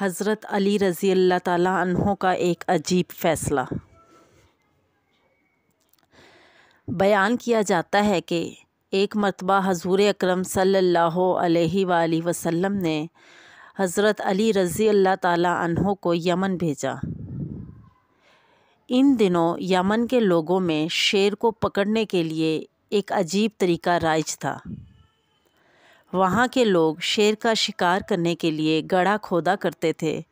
हज़रत अली रज़ी अल्लाह अन्हों का एक अजीब फ़ैसला। बयान किया जाता है कि एक मरतबा हजूर अक्रम सल्लल्लाहु अलैहि वसल्लम ने हज़रत अली रज़ी अल्लाह अन्हों को यमन भेजा। इन दिनों यमन के लोगों में शेर को पकड़ने के लिए एक अजीब तरीका राइज था। वहाँ के लोग शेर का शिकार करने के लिए गड़ा खोदा करते थे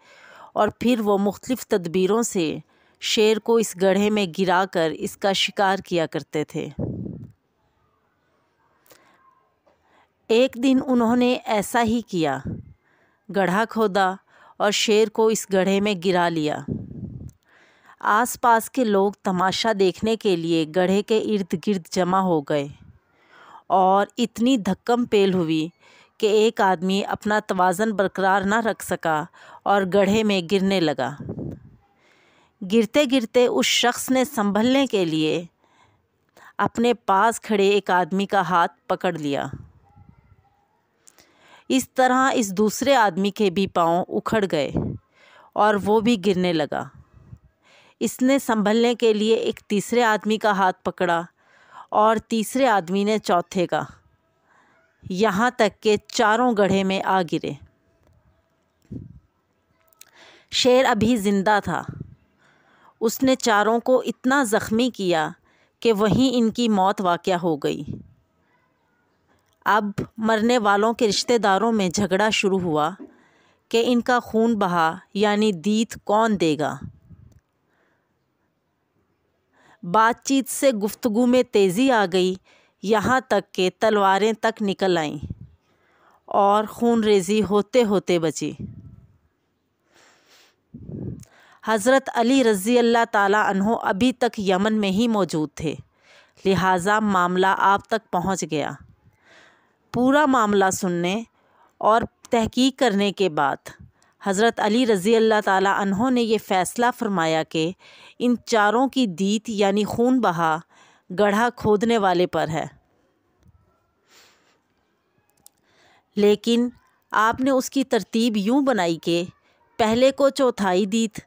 और फिर वो मुख्तलिफ़ तदबीरों से शेर को इस गढ़े में गिरा कर इसका शिकार किया करते थे। एक दिन उन्होंने ऐसा ही किया। गढ़ा खोदा और शेर को इस गढ़े में गिरा लिया। आसपास के लोग तमाशा देखने के लिए गढ़े के इर्द गिर्द जमा हो गए। और इतनी धक्कम पेल हुई कि एक आदमी अपना तवाज़न बरकरार ना रख सका और गढ़े में गिरने लगा। गिरते गिरते उस शख्स ने संभलने के लिए अपने पास खड़े एक आदमी का हाथ पकड़ लिया। इस तरह इस दूसरे आदमी के भी पाँव उखड़ गए और वो भी गिरने लगा। इसने संभलने के लिए एक तीसरे आदमी का हाथ पकड़ा और तीसरे आदमी ने चौथे का। यहाँ तक के चारों गढ़े में आ गिरे। शेर अभी ज़िंदा था। उसने चारों को इतना ज़ख्मी किया कि वहीं इनकी मौत वाक़ हो गई। अब मरने वालों के रिश्तेदारों में झगड़ा शुरू हुआ कि इनका खून बहा, यानी दीत कौन देगा? बातचीत से गुफ्तगु में तेज़ी आ गई। यहाँ तक के तलवारें तक निकल आईं और खून रेजी होते होते बची। हज़रत अली रज़ी अल्लाह ताला अन्हो अभी तक यमन में ही मौजूद थे, लिहाजा मामला आप तक पहुँच गया। पूरा मामला सुनने और तहकीक करने के बाद हज़रत अली रज़ी अल्लाह अन्हों ने यह फ़ैसला फ़रमाया कि इन चारों की दीत यानी खून बहा गढ़ा खोदने वाले पर है। लेकिन आपने उसकी तरतीब यूँ बनाई कि पहले को चौथाई दीत,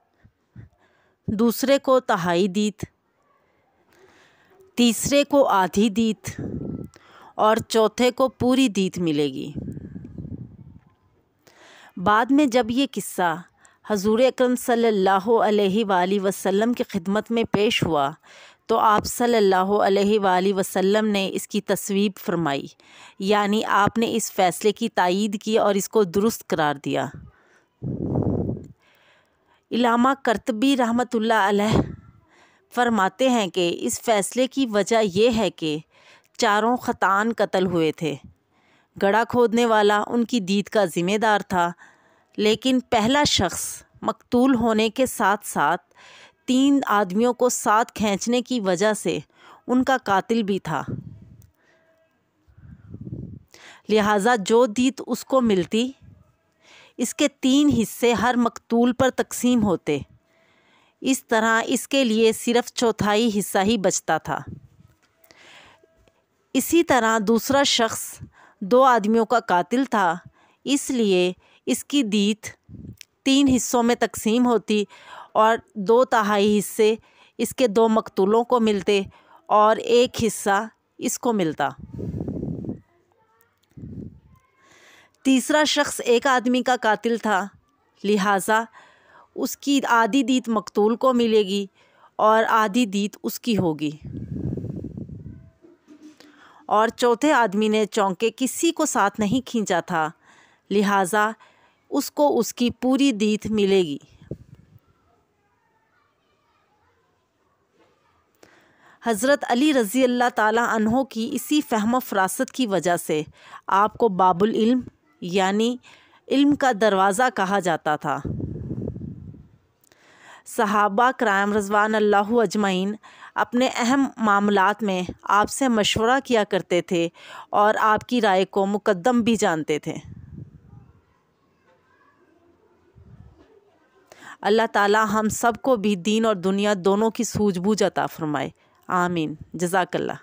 दूसरे को तहाई दीत, तीसरे को आधी दीत और चौथे को पूरी दीत मिलेगी। बाद में जब ये किस्सा हजूर अकरम अलैहि वसल्लम की खिदमत में पेश हुआ तो आप अलैहि वसल्लम ने इसकी तस्वीब फरमाई। यानी आपने इस फ़ैसले की तायीद की और इसको दुरुस्त करार दिया। इलामा करतबी अलैह फरमाते हैं कि इस फ़ैसले की वजह यह है कि चारों ख़तान कत्ल हुए थे। गड़ा खोदने वाला उनकी दीद का ज़िम्मेदार था। लेकिन पहला शख्स मकतूल होने के साथ साथ तीन आदमियों को साथ खींचने की वजह से उनका कातिल भी था। लिहाजा जो दीत उसको मिलती, इसके तीन हिस्से हर मकतूल पर तकसीम होते। इस तरह इसके लिए सिर्फ़ चौथाई हिस्सा ही बचता था। इसी तरह दूसरा शख्स दो आदमियों का कातिल था। इसलिए इसकी दीत तीन हिस्सों में तकसीम होती और दो तहाई हिस्से इसके दो मकतूलों को मिलते और एक हिस्सा इसको मिलता। तीसरा शख्स एक आदमी का कातिल था, लिहाजा उसकी आधी दीत मकतूल को मिलेगी और आधी दीत उसकी होगी। और चौथे आदमी ने चौंके किसी को साथ नहीं खींचा था। लिहाजा उसको उसकी पूरी दीत मिलेगी। हज़रत अली रज़ी अल्लाह ताला की इसी फ़हम फ़रासत की वजह से आपको बाबुल इल्म, यानी इल्म का दरवाज़ा कहा जाता था। सहाबा कराम रजवान अल्लाह अजमैन अपने अहम मामलात में आपसे मशवरा किया करते थे और आपकी राय को मुकदम भी जानते थे। अल्लाह ताला हम सबको भी दीन और दुनिया दोनों की सूझबूझ अता फ़रमाए। आमीन। जज़ाकल्ला